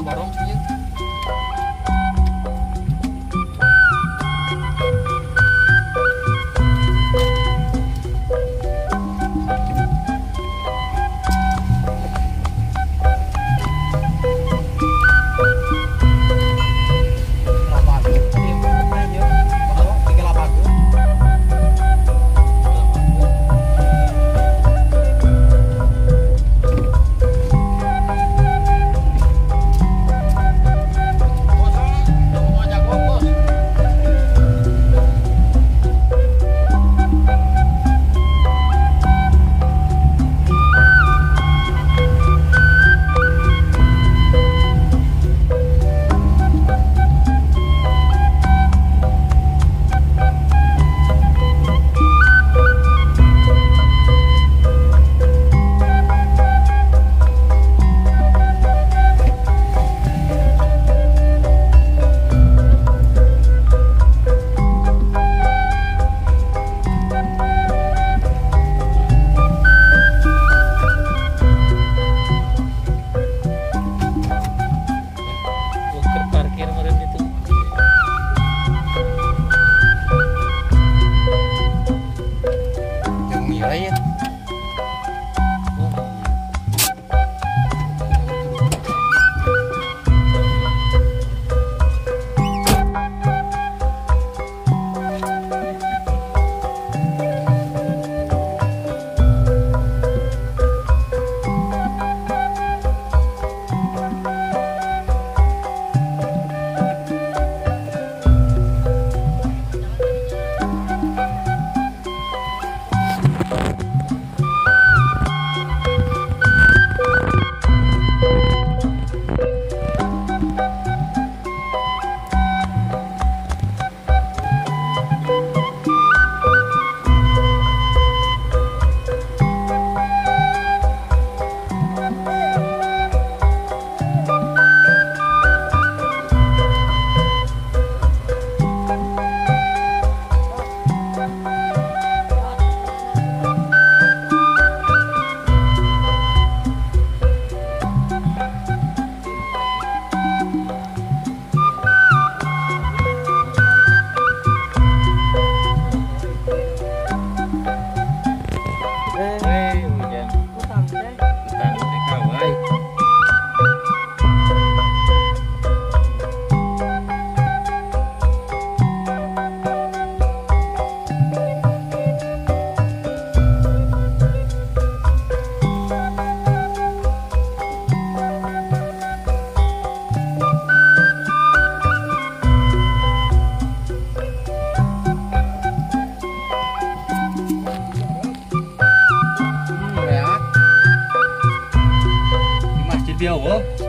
ngabarong ieu. 我